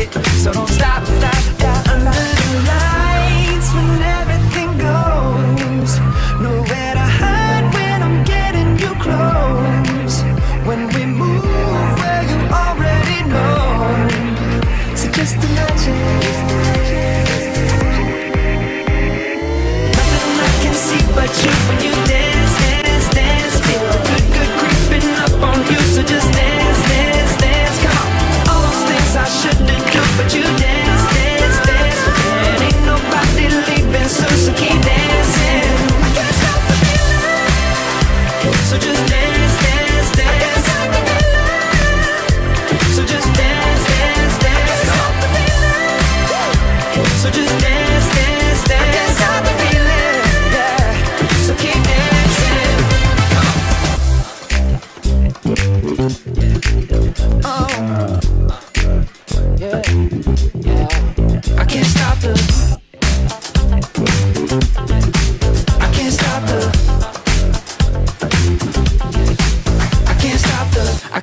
it, so don't stop, stop, stop.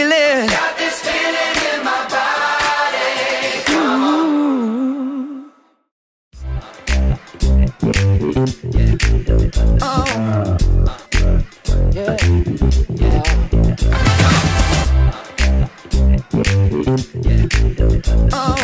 feeling. Got this feeling in my body. Come on. Oh. Yeah. Yeah. Oh.